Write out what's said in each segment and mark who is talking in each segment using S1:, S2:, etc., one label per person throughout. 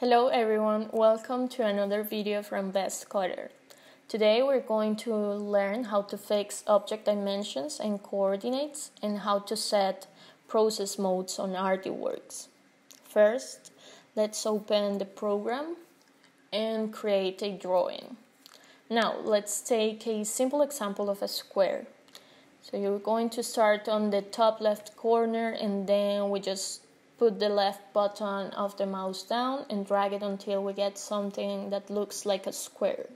S1: Hello everyone, welcome to another video from BesCutter. Today we're going to learn how to fix object dimensions and coordinates and how to set process modes on RD Works. First, let's open the program and create a drawing. Now, let's take a simple example of a square. So you're going to start on the top left corner and then we just put the left button of the mouse down and drag it until we get something that looks like a square.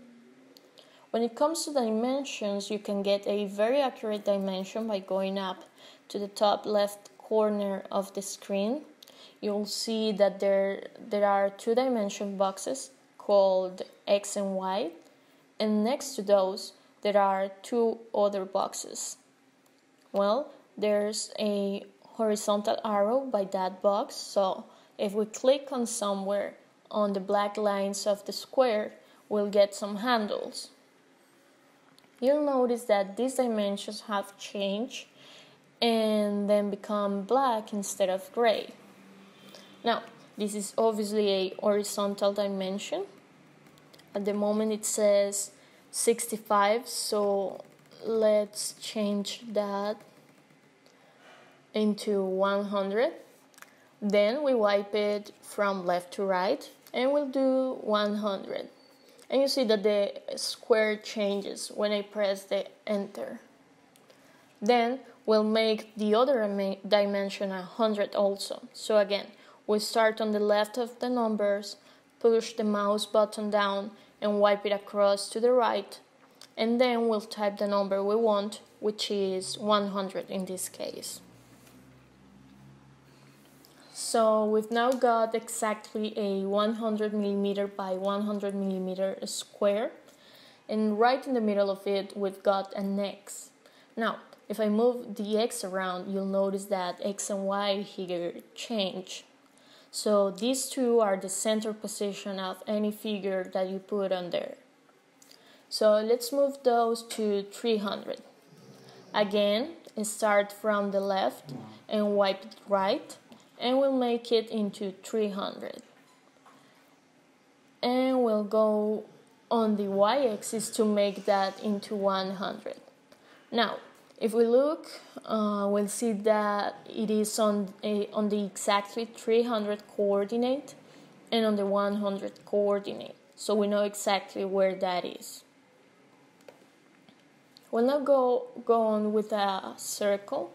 S1: When it comes to the dimensions, you can get a very accurate dimension by going up to the top left corner of the screen. You'll see that there, there are two dimension boxes called X and Y, and next to those, there are two other boxes. Well, there's a horizontal arrow by that box. So if we click on somewhere on the black lines of the square, we'll get some handles. You'll notice that these dimensions have changed and then become black instead of gray. Now, this is obviously a horizontal dimension. At the moment it says 65, so let's change that into 100. Then we wipe it from left to right and we'll do 100. And you see that the square changes when I press the enter. Then we'll make the other dimension 100 also. So again, we start on the left of the numbers, push the mouse button down and wipe it across to the right. And then we'll type the number we want, which is 100 in this case. So we've now got exactly a 100 millimeter by 100 millimeter square and right in the middle of it we've got an X. Now if I move the X around you'll notice that X and Y here change. So these two are the center position of any figure that you put on there. So let's move those to 300. Again, start from the left and wipe it right and we'll make it into 300 and we'll go on the y-axis to make that into 100 now if we look uh, we'll see that it is on a, on the exactly 300 coordinate and on the 100 coordinate. So we know exactly where that is. We'll now go go on with a circle.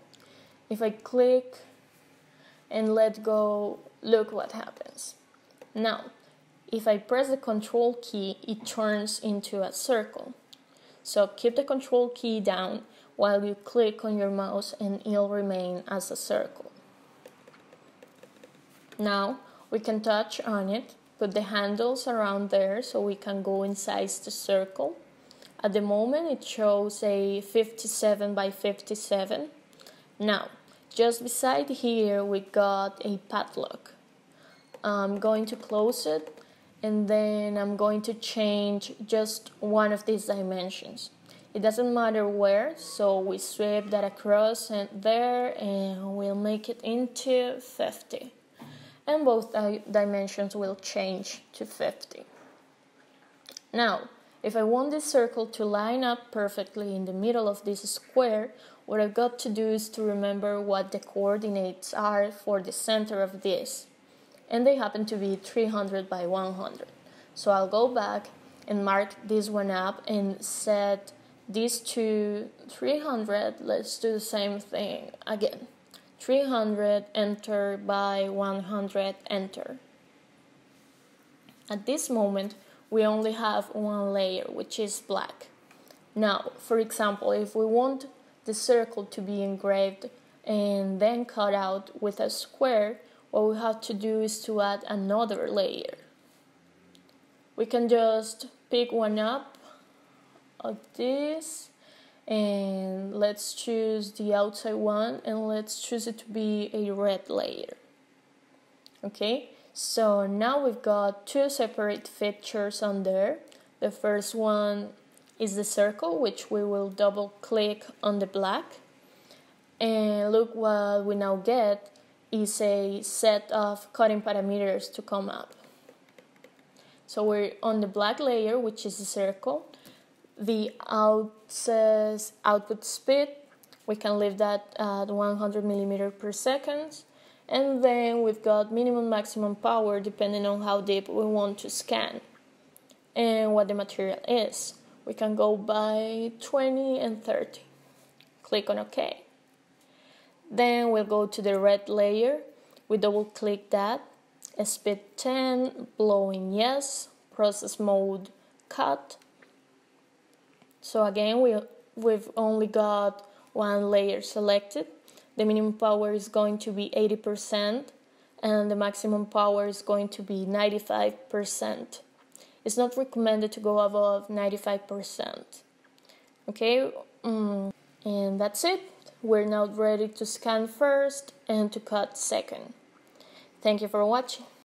S1: If I click and let go, look what happens. Now, if I press the control key, it turns into a circle. So keep the control key down while you click on your mouse and it'll remain as a circle. Now we can touch on it, put the handles around there so we can go inside the circle. At the moment it shows a 57 by 57. Now just beside here we got a padlock. I'm going to close it and then I'm going to change just one of these dimensions. It doesn't matter where, so we sweep that across and there and we'll make it into 50. And both dimensions will change to 50. Now, if I want this circle to line up perfectly in the middle of this square, what I've got to do is to remember what the coordinates are for the center of this. And they happen to be 300 by 100. So I'll go back and mark this one up and set these two 300. Let's do the same thing again. 300 enter by 100 enter. At this moment, we only have one layer, which is black. Now, for example, if we want the circle to be engraved and then cut out with a square, what we have to do is to add another layer. We can just pick one up of this and let's choose the outside one and let's choose it to be a red layer. Okay, so now we've got two separate features on there. The first one is the circle, which we will double click on the black. And look what we now get is a set of cutting parameters to come up. So we're on the black layer, which is the circle. The out says output speed. We can leave that at 100 millimeter per second. And then we've got minimum maximum power depending on how deep we want to scan and what the material is. We can go by 20 and 30. Click on OK. Then we'll go to the red layer. We double click that. Speed 10, blowing yes, process mode cut. So again, we, we've only got one layer selected. The minimum power is going to be 80% and the maximum power is going to be 95%. It's not recommended to go above 95%. Okay, mm, and that's it. We're now ready to scan first and to cut second. Thank you for watching.